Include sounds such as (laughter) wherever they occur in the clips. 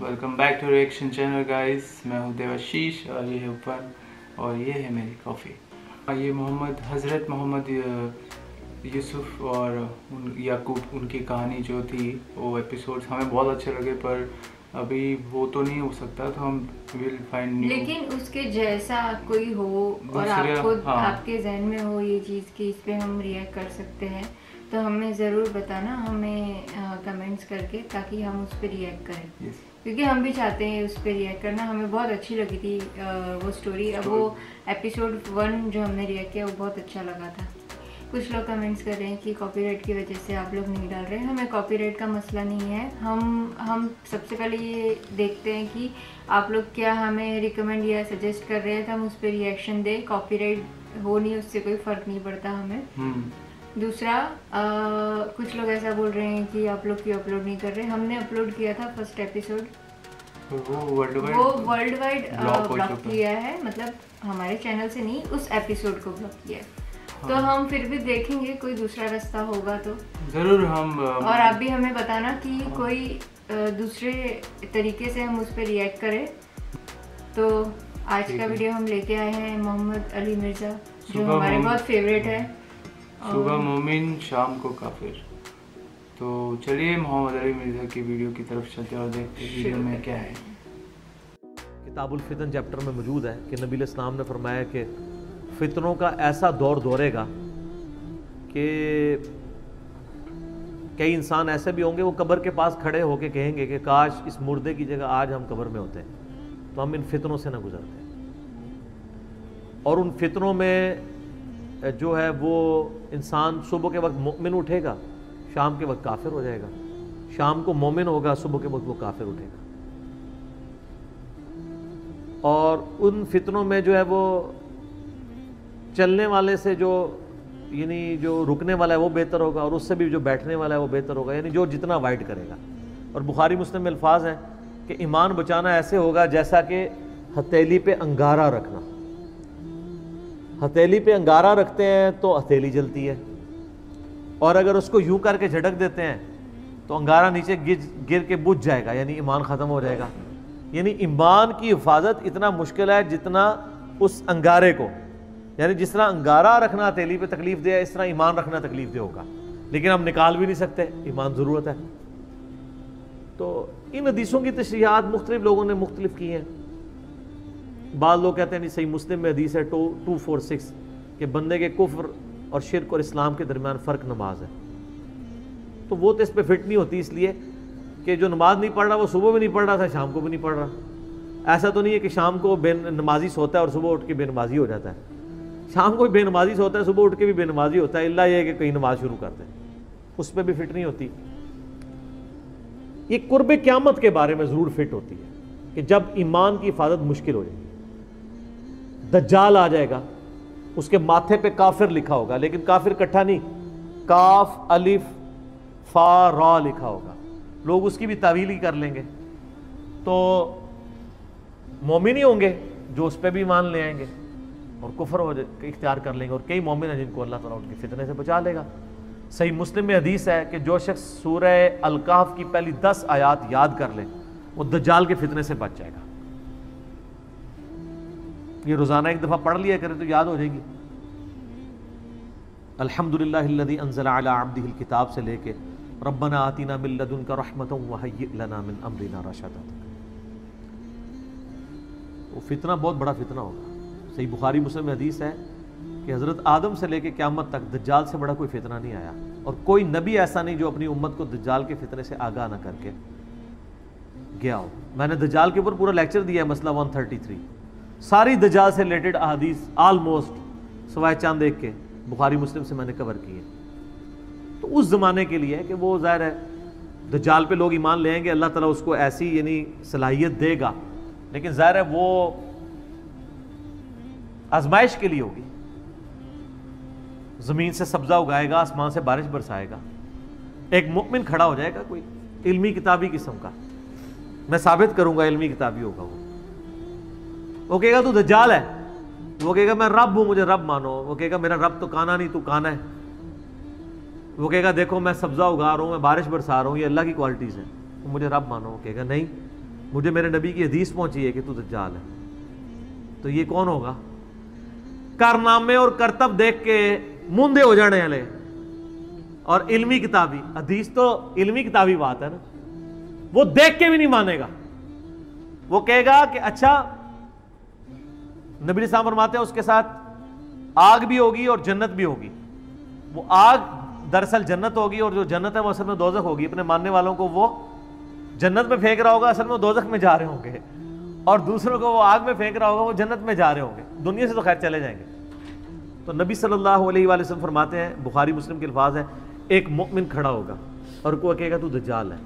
Welcome back to reaction channel guys मैं हूँ देवाशीष और ये है ऊपर और ये है मेरी कॉफ़ी। ये मोहम्मद हज़रत मोहम्मद यूसुफ और उन याकूब उनकी कहानी जो थी वो एपिसोड्स हमें बहुत अच्छे लगे पर अभी वो तो नहीं हो सकता तो हम विल फाइंड लेकिन उसके जैसा कोई हो और आपको हाँ। आपके जहन में हो ये चीज़ कि इस पर हम रिएक्ट कर सकते हैं। तो हमें ज़रूर बताना हमें कमेंट्स करके ताकि हम उस पर रिएक्ट करें। Yes. क्योंकि हम भी चाहते हैं उस पर रिएक्ट करना। हमें बहुत अच्छी लगी थी आ, वो स्टोरी अब वो एपिसोड वन जो हमने रिएक्ट किया वो बहुत अच्छा लगा था। कुछ लोग कमेंट्स कर रहे हैं कि कॉपीराइट की वजह से आप लोग नहीं डाल रहे हैं। हमें कॉपीराइट का मसला नहीं है। हम हम सबसे पहले ये देखते हैं कि आप लोग क्या हमें रिकमेंड या सजेस्ट कर रहे हैं तो हम उस पर रिएक्शन दें। कॉपीराइट हो नहीं उससे कोई फ़र्क नहीं पड़ता हमें। हम्म। दूसरा आ, कुछ लोग ऐसा बोल रहे हैं कि आप लोग क्यों अपलोड नहीं कर रहे। हमने अपलोड किया था फ़र्स्ट एपिसोड वो वर्ल्ड वाइड वो वर्ल्ड वाइड ब्लॉक किया है। मतलब हमारे चैनल से नहीं उस एपिसोड को ब्लॉक किया है। हाँ। तो हम फिर भी देखेंगे कोई दूसरा रास्ता होगा तो। ज़रूर हम और आप भी हमें बताना कि हाँ। कोई दूसरे तरीके से हम उस पर रिएक्ट करें। तो आज का वीडियो हम लेके आए हैं मोहम्मद अली मिर्ज़ा जो हमारे बहुत फेवरेट है। सुबह मोमिन शाम को काफिर। तो चलिए मोहम्मद अली मिर्ज़ा की वीडियो की तरफ़ चलते और देखते वीडियो में क्या है। किताबुल फितन चैप्टर में मौजूद है कि नबी इस्लाम ने फरमाया कि फितनों का ऐसा दौर दौरेगा कि कई इंसान ऐसे भी होंगे वो कब्र के पास खड़े होके कहेंगे कि काश इस मुर्दे की जगह आज हम कब्र में होते हैं तो हम इन फितनों से ना गुजरते। और उन फितनों में जो है वो इंसान सुबह के वक्त मोमिन उठेगा, शाम के वक्त काफिर हो जाएगा। शाम को मोमिन होगा, सुबह के वक्त वो काफिर उठेगा। और उन फितनों में जो है वो चलने वाले से जो, यानी जो रुकने वाला है वो बेहतर होगा और उससे भी जो बैठने वाला है वो बेहतर होगा, यानी जो जितना वाइट करेगा। और बुखारी मुस्लिम में अल्फाज हैं कि ईमान बचाना ऐसे होगा जैसा कि हथेली पे अंगारा रखना। हथेली पे अंगारा रखते हैं तो हथेली जलती है। और अगर उसको यूँ करके झटक देते हैं तो अंगारा नीचे गिर गिर के बुझ जाएगा, यानी ईमान ख़त्म हो जाएगा। यानी ईमान की हिफाजत इतना मुश्किल है जितना उस अंगारे को। यानी जिस तरह अंगारा रखना हथेली पे तकलीफ़ दे, इस तरह ईमान रखना तकलीफ़ दे होगा। लेकिन हम निकाल भी नहीं सकते, ईमान ज़रूरत है। तो इन हदीसों की तशरीहत मुख्तलिफ़ लोगों ने मुख्तलिफ़ की हैं। बाद लोग कहते हैं, नहीं, सही मुस्लिम में हदीस है, टू टू, फोर, सिक्स, कि बंदे के कुफ्र और शिरक और इस्लाम के दरमियान फ़र्क नमाज़ है। तो वो तो इस पर फिट नहीं होती, इसलिए कि जो नमाज़ नहीं पढ़ रहा, वो सुबह भी नहीं पढ़ रहा था, शाम को भी नहीं पढ़ रहा। ऐसा तो नहीं है कि शाम को बे नमाजी सोता है और सुबह उठ के बेनमाजी हो जाता है। शाम को भी बेनमाजी सोता है, सुबह उठ के भी बेनमाजी होता है अल्लाह ये कि कहीं नमाज़ शुरू करते हैं उस पर भी फिट नहीं होती। ये कुर्ब क्यामत के बारे में ज़रूर फिट होती है कि जब ईमान की हिफाजत मुश्किल हो जाएगी दज्जाल आ जाएगा। उसके माथे पे काफिर लिखा होगा, लेकिन काफिर इकट्ठा नहीं, काफ, अलिफ, फा, रा लिखा होगा। लोग उसकी भी तावील कर लेंगे। तो मोमिन ही होंगे जो उस पर भी मान ले आएँगे और कुफर हो इख्तियार कर लेंगे। और कई मोमिन हैं जिनको अल्लाह ताला उनके फितने से बचा लेगा। सही मुस्लिम में हदीस है कि जो शख्स सूरह अलकाफ की पहली दस आयात याद कर ले, वो दज्जाल के फितने से बच जाएगा। ये रोज़ाना एक दफ़ा पढ़ लिया करें तो याद हो जाएगी। अल्हम्दुलिल्लाह अनज़ल किताब से लेके, रब्बना आतीना मिल्लदुन का रहमत मिन अमरिना रशदा। वो फितना बहुत बड़ा फितना होगा। सही बुखारी मुस्लिम हदीस है कि हज़रत आदम से लेके क़्यामत तक दज्जाल से बड़ा कोई फितना नहीं आया। और कोई नबी ऐसा नहीं जो अपनी उम्मत को दज्जाल के फितने से आगाह ना करके गया हो। मैंने दज्जाल के ऊपर पूरा लेक्चर दिया है मसला 133 सारी दजाल से रिलेटेड अदीस आलमोस्ट सवाए चाँद देख के बुखारी मुस्लिम से मैंने कवर किए तो उस ज़माने के लिए कि वो ज़ाहिर है, दजाल पे लोग ईमान लेंगे अल्लाह ताला उसको ऐसी, यानी सलाहियत देगा। लेकिन ज़ाहिर है वो आजमाइश के लिए होगी। ज़मीन से सब्ज़ा उगाएगा, आसमान से बारिश बरसाएगा। एक मुकमिन खड़ा हो जाएगा कोई, इल्मी किताबी किस्म का। मैं साबित करूँगा इल्मी किताबी होगा वो। वो कहेगा, तू दज्जाल है। वो कहेगा, मैं रब हूँ, मुझे रब मानो। वो कहेगा, मेरा रब तो काना नहीं, तू काना है। वो कहेगा, देखो, मैं सब्ज़ा उगा रहा हूँ, मैं बारिश बरसा रहा हूँ, ये अल्लाह की क्वालिटीज़ हैं। तो मुझे रब मानो। वो कहेगा, नहीं, मुझे मेरे नबी की हदीस पहुँची है कि तू दज्जाल है। तो ये कौन होगा? कारनामे और करतब देख के मुंदे हो जाने वाले। और इल्मी किताबी, हदीस तो इल्मी किताबी बात है ना, वो देख के भी नहीं मानेगा। वो कहेगा कि अच्छा नबी साहब फरमाते हैं, उसके साथ आग भी होगी और जन्नत भी होगी। वो आग दरअसल जन्नत होगी और जो जन्नत है, वो असल में दोजख होगी। अपने मानने वालों को वो जन्नत में फेंक रहा होगा, असल में वो दोजख में जा रहे होंगे। और दूसरों को वो आग में फेंक रहा होगा, वो जन्नत में जा रहे होंगे। दुनिया से तो खैर चले जाएँगे। तो नबी सल्लल्लाहु अलैहि वसल्लम फरमाते हैं, बुखारी, मुस्लिम के अल्फाज है, एक मोमिन खड़ा होगा और को कहेगा, तू दज्जाल है।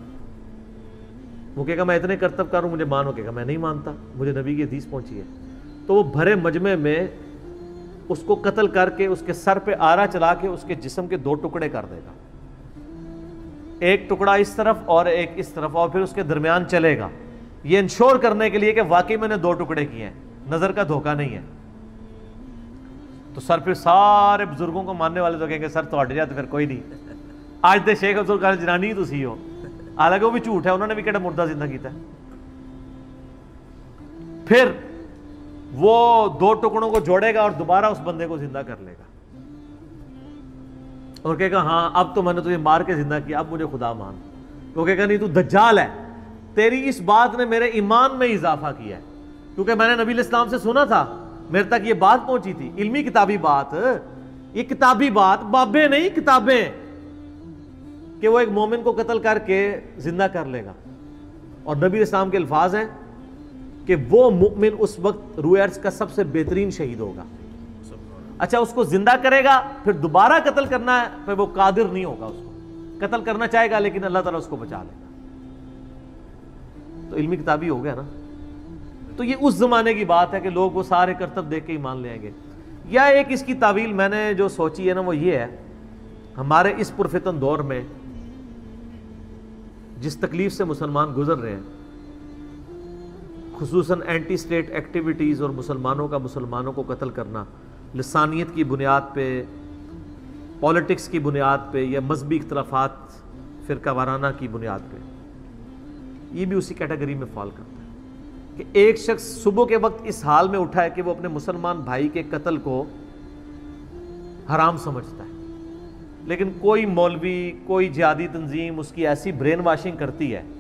वो कहेगा, मैं इतने करतब करूँ मुझे मानो कहेगा मैं नहीं मानता, मुझे नबी की हदीस पहुँची है। तो वो भरे मजमे में उसको कत्ल करके, उसके सर पे आरा चला के, उसके जिसम के दो टुकड़े कर देगा। एक टुकड़ा इस तरफ़ और एक इस तरफ़, और फिर उसके दरमियान चलेगा। ये इंश्योर करने के लिए कि वाकई मैंने दो टुकड़े किए हैं। नज़र का धोखा नहीं है। तो सर फिर सारे बुज़ुर्गों को मानने वाले तो कहेंगे, सर तो जाते फिर कोई नहीं। आज तो शेख अब्दुल कादिर जनानी तुम हो। हालाँकि वो भी झूठ है, उन्होंने भी कहना मुर्दा ज़िंदा किया फिर वो दो टुकड़ों को जोड़ेगा और दोबारा उस बंदे को ज़िंदा कर लेगा। और कहेगा हाँ अब तो मैंने तुझे मार के ज़िंदा किया, अब मुझे खुदा मान। तो कहेगा, नहीं, तू दज्जाल है। तेरी इस बात ने मेरे ईमान में इजाफा किया है। क्योंकि मैंने नबी इस्लाम से सुना था, मेरे तक ये बात पहुँची थी, इल्मी किताबी बात, ये किताबी बात बाबे नहीं, किताबें, कि वो एक मोमिन को कत्ल करके ज़िंदा कर लेगा। और नबी इस्लाम के अल्फाज हैं कि वो मुमिन उस वक्त रूयर्स का सबसे बेहतरीन शहीद होगा। अच्छा उसको ज़िंदा करेगा, फिर दोबारा कत्ल करना है, फिर वो कादिर नहीं होगा उसको। कत्ल करना चाहेगा, लेकिन अल्लाह ताला उसको बचा लेगा। तो इल्मी किताबी हो गया ना? तो ये उस जमाने की बात है कि लोग वो सारे करतब देख के ही मान लेंगे या एक इसकी तावील मैंने जो सोची है ना, वो ये है, हमारे इस पुरफितन दौर में जिस तकलीफ़ से मुसलमान गुजर रहे हैं खसूस एंटी स्टेट एक्टिविटीज़ और मुसलमानों का मुसलमानों को कत्ल करना, लसानियत की बुनियाद पर पॉलिटिक्स की बुनियाद पर या मजहबी इख्तलाफात, फ़िरका वाराना की बुनियाद पर ये भी उसी कैटेगरी में फॉल करता है कि एक शख्स सुबह के वक्त इस हाल में उठा है कि वो अपने मुसलमान भाई के कत्ल को हराम समझता है। लेकिन कोई मौलवी, कोई जिहादी तंजीम उसकी ऐसी ब्रेन वाशिंग करती है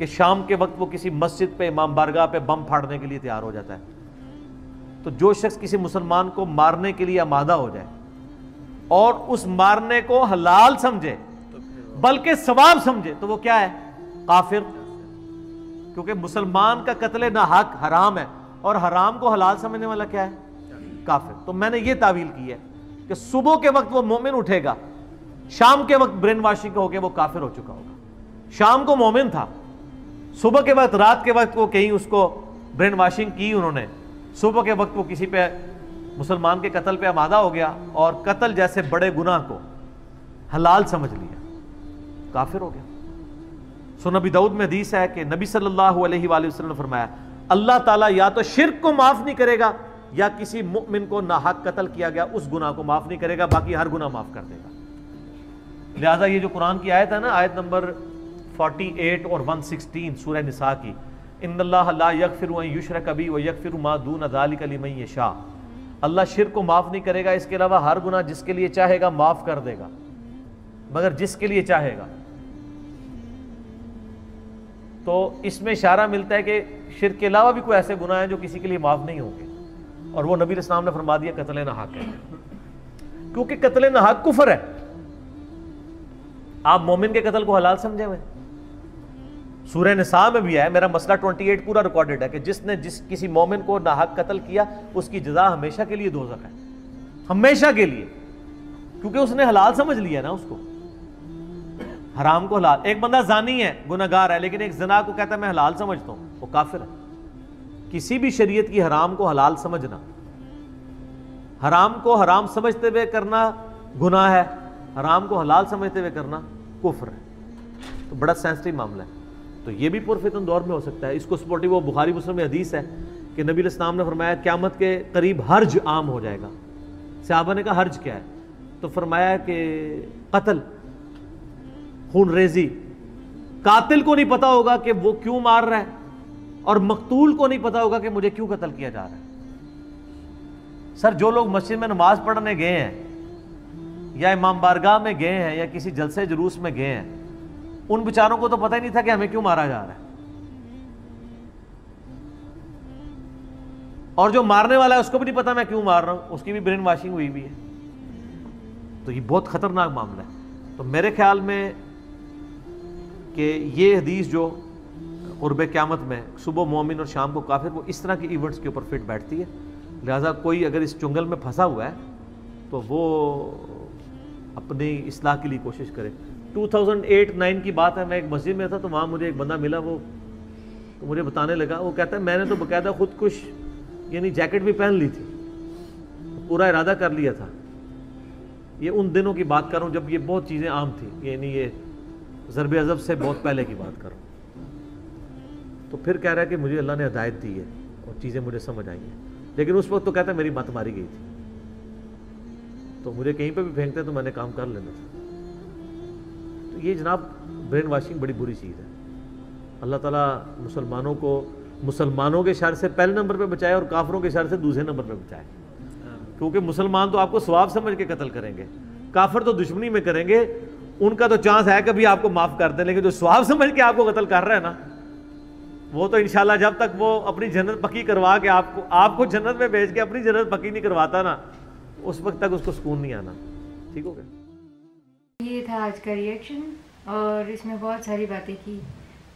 कि शाम के वक्त वो किसी मस्जिद पे, इमाम बारगाह पे बम फाड़ने के लिए तैयार हो जाता है। तो जो शख्स किसी मुसलमान को मारने के लिए आमादा हो जाए और उस मारने को हलाल समझे, बल्कि सवाब समझे तो वो क्या है? काफिर। क्योंकि मुसलमान का कत्ल ना हक, हराम है। और हराम को हलाल समझने वाला क्या है? काफिर। तो मैंने ये तावील की है कि सुबह के वक्त वो मोमिन उठेगा, शाम के वक्त ब्रेन वाशिंग होकर वो काफिर हो चुका होगा। शाम को मोमिन था। सुबह के वक्त, रात के वक्त वो कहीं उसको ब्रेन वाशिंग की उन्होंने। सुबह के वक्त वो किसी पे, मुसलमान के कत्ल पे आमादा हो गया और कत्ल जैसे बड़े गुनाह को हलाल समझ लिया। काफिर हो गया। सो नबी दाऊद में हदीस है कि नबी सल्लल्लाहु अलैहि वसल्लम ने फरमाया, अल्लाह ताला या तो शिरक को माफ़ नहीं करेगा या किसी मुमिन को नाहक कत्ल किया गया, उस गुनाह को माफ़ नहीं करेगा, बाकी हर गुनाह माफ़ कर देगा। लिहाजा ये जो कुरान की आयत है ना, आयत नंबर 48 और 116 सूरह निसा की। इन यकफिर युशर कभी व यकफिर मादून अदाली शाह अल्लाह शिर को माफ़ नहीं करेगा, इसके अलावा हर गुना जिसके लिए चाहेगा माफ़ कर देगा। मगर जिसके लिए चाहेगा। तो इसमें इशारा मिलता है कि शिर के अलावा भी कोई ऐसे गुना है जो किसी के लिए माफ़ नहीं होंगे। और वो नबी इस्लाम ने फरमा दिया, कत्ल नहाक है। क्योंकि कत्ल नहाक कुफर है। आप मोमिन के कत्ल को हलाल समझे हुए सूर्य निसा में भी है, मेरा मसला 28 पूरा रिकॉर्डेड है कि जिसने जिस किसी मोमिन को नाहक कत्ल किया, उसकी जजा हमेशा के लिए दोजक है। हमेशा के लिए। क्योंकि उसने हलाल समझ लिया ना उसको। हराम को हलाल। एक बंदा जानी है, गुनागार है, लेकिन एक जना को कहता है, मैं हलाल समझता हूँ। वो काफिर है। किसी भी शरीयत की हराम को हलाल समझना। हराम को हराम समझते हुए करना गुनाह है। हराम को हलाल समझते हुए करना कुफर है। तो बड़ा सेंसिटिव मामला है। तो ये भी पुरफितन दौर में हो सकता है। इसको सपोर्टिव वो बुखारी मुस्लिम में हदीस है कि नबी इस्लाम ने फरमाया, क्यामत के करीब हर्ज आम हो जाएगा। सहाबा ने कहा, हर्ज क्या है? तो फरमाया कि कत्ल, खून रेजी। कातिल को नहीं पता होगा कि वो क्यों मार रहा है और मकतूल को नहीं पता होगा कि मुझे क्यों कत्ल किया जा रहा है। सर, जो लोग मस्जिद में नमाज़ पढ़ने गए हैं या इमाम बारगाह में गए हैं या किसी जलसे जुलूस में गए हैं उन बेचारों को तो पता ही नहीं था कि हमें क्यों मारा जा रहा है। और जो मारने वाला है, उसको भी नहीं पता मैं क्यों मार रहा हूँ। उसकी भी ब्रेन वॉशिंग हुई भी है। तो ये बहुत खतरनाक मामला है। तो मेरे ख्याल में कि ये हदीस जो क़ुरब क़्यामत में, सुबह मोमिन और शाम को काफिर, वो इस तरह के इवेंट्स के ऊपर फिट बैठती है। लिहाजा कोई अगर इस चुंगल में फंसा हुआ है तो वो अपनी इसलाह के लिए कोशिश करे। 2008-9 की बात है, मैं एक मस्जिद में था तो वहाँ मुझे एक बंदा मिला, वो तो मुझे बताने लगा। वो कहता है, मैंने तो बकायदा खुद कुछ, यानी जैकेट भी पहन ली थी, पूरा इरादा कर लिया था। ये उन दिनों की बात कर, जब ये बहुत चीज़ें आम थी, यानी ये ज़रब अज़ब से बहुत पहले की बात कर। तो फिर कह रहा है कि मुझे अल्लाह ने हदायत दी है, और चीज़ें मुझे समझ आई हैं। लेकिन उस वक्त तो कहता है, मेरी मत मारी गई थी। तो मुझे कहीं पर भी फेंकते तो मैंने काम कर लेना था। तो ये जनाब ब्रेन वाशिंग बड़ी बुरी चीज़ है। अल्लाह ताला मुसलमानों को, मुसलमानों के शर से पहले नंबर पे बचाए और काफरों के शर से दूसरे नंबर पे बचाए। क्योंकि मुसलमान तो आपको स्वाब समझ के कत्ल करेंगे, काफर तो दुश्मनी में करेंगे, उनका तो चांस है कभी आपको माफ़ कर दें, लेकिन जो स्वाब समझ के आपको कत्ल कर रहा है ना, वो तो इंशाल्लाह जब तक वो अपनी जन्नत पक्की करवा के आपको आपको जन्नत में भेज के अपनी जन्नत पक्की नहीं करवाता ना, उस वक्त तक उसको सुकून नहीं आना। ठीक हो गया? ये था आज का रिएक्शन और इसमें बहुत सारी बातें की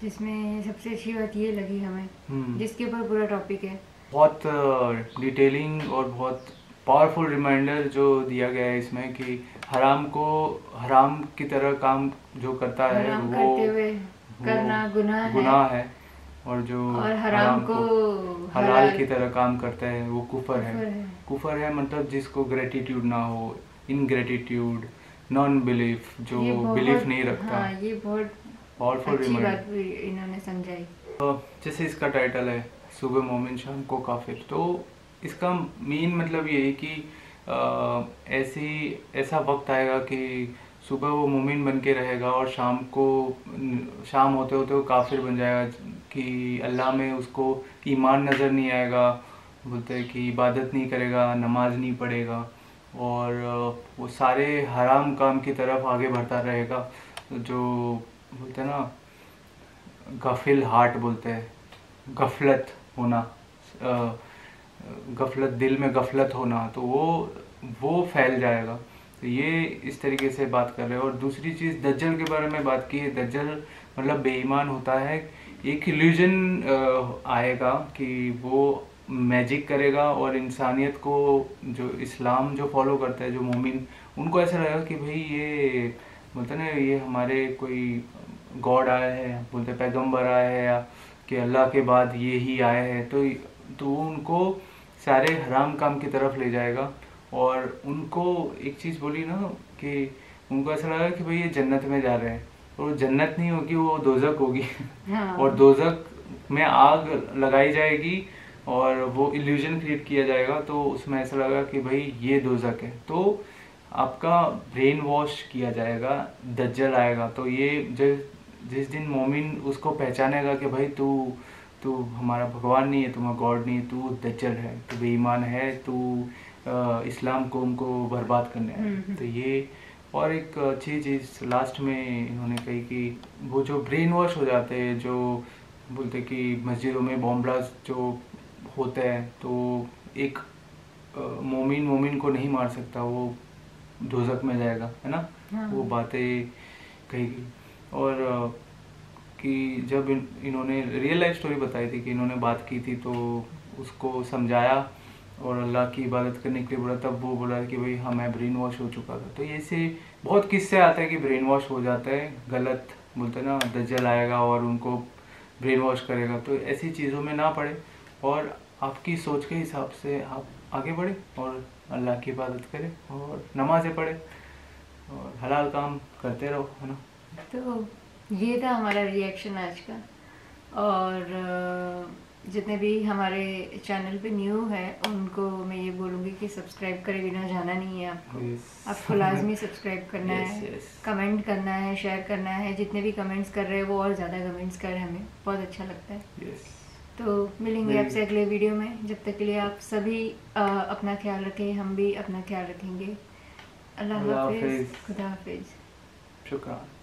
जिसमें सबसे अच्छी बात ये लगी हमें हम्म। जिसके ऊपर पूरा टॉपिक है। बहुत डिटेलिंग और बहुत पावरफुल रिमाइंडर जो दिया गया है इसमें कि हराम को हराम की तरह काम जो करता है वो करते हुए करना गुनाह गुनाह है और जो और हराम हराम को हलाल की तरह काम करता है वो कुफर कुफर है। कुफर है मतलब जिसको ग्रेटिट्यूड ना हो इनग्रेटिट्यूड नॉन बिलीफ जो बिलीफ नहीं रखता। हाँ, ये बहुत पावरफुल रिमाइंडर इन्होंने समझाई। तो जैसे इसका टाइटल है सुबह मोमिन शाम को काफिर। तो इसका मेन मतलब ये है कि ऐसी ऐसा वक्त आएगा कि सुबह वो मोमिन बन के रहेगा और शाम को शाम होते होते वो काफिर बन जाएगा कि अल्लाह में उसको ईमान नज़र नहीं आएगा बोलते हैं कि इबादत नहीं करेगा नमाज़ नहीं पढ़ेगा। और वो सारे हराम काम की तरफ़ आगे बढ़ता रहेगा। जो बोलते हैं ना, गफिल हार्ट बोलते हैं। गफलत होना गफलत, दिल में गफलत होना तो वो वो फैल जाएगा। तो ये इस तरीके से बात कर रहे हैं। और दूसरी चीज़, दज्जल के बारे में बात की है। दज्जल मतलब बेईमान होता है। एक इल्यूजन आएगा कि वो मैजिक करेगा और इंसानियत को जो इस्लाम जो फॉलो करता है जो मोमिन उनको ऐसा लगेगा कि भाई ये बोलते ना ये हमारे कोई गॉड आए हैं बोलते पैगंबर आए हैं या कि अल्लाह के बाद ये ही आए हैं तो तो उनको सारे हराम काम की तरफ़ ले जाएगा। और उनको एक चीज़ बोली ना कि उनको ऐसा लगा कि भाई ये जन्नत में जा रहे हैं। और वो जन्नत नहीं होगी वो दोजक होगी। हाँ। और दोजक में आग लगाई जाएगी और वो इल्यूजन क्रिएट किया जाएगा तो उसमें ऐसा लगा कि भाई ये दोजक है। तो आपका ब्रेन वॉश किया जाएगा दज्जल आएगा। तो ये जो जिस दिन मोमिन उसको पहचानेगा कि भाई तू तू हमारा भगवान नहीं है तुम्हारा गॉड नहीं है तू दज्जल है तू बेईमान है तू इस्लाम को उनको बर्बाद करने है हम्म, हम्म। तो ये और एक अच्छी चीज़ लास्ट में इन्होंने कही कि वो जो ब्रेन वॉश हो जाते हैं जो बोलते कि मस्जिदों में बॉम्ब ब्लास्ट जो होते हैं तो एक मोमिन मोमिन को नहीं मार सकता वो धोजक में जाएगा है ना? हाँ। वो बातें कही गई। और कि जब इन, इन्होंने रियल लाइफ स्टोरी बताई थी कि इन्होंने बात की थी तो उसको समझाया और अल्लाह की इबादत करने के लिए बोला तब वो बोला कि भाई हाँ मैं ब्रेन वॉश हो चुका था। तो ऐसे बहुत किस्से आते हैं कि ब्रेन वॉश हो जाता है गलत बोलते ना दज्जल आएगा और उनको ब्रेन वॉश करेगा। तो ऐसी चीज़ों में ना पड़े। और आपकी सोच के हिसाब से आप आगे बढ़े और अल्लाह की इबादत करें और नमाज़ें पढ़े और हलाल काम करते रहो है ना तो ये था हमारा रिएक्शन आज का और जितने भी हमारे चैनल पे न्यू है उनको मैं ये बोलूँगी कि सब्सक्राइब करे बिना जाना नहीं है आपको Yes. आपको लाजमी (laughs) सब्सक्राइब करना Yes, है yes. कमेंट करना है शेयर करना है जितने भी कमेंट्स कर रहे हैं वो और ज़्यादा कमेंट्स कर हमें बहुत अच्छा लगता है Yes. तो मिलेंगे आपसे अगले वीडियो में। जब तक के लिए आप सभी आ, अपना ख्याल रखें हम भी अपना ख्याल रखेंगे। अल्लाह हाफिज़। खुदा हाफिज़। शुक्रान।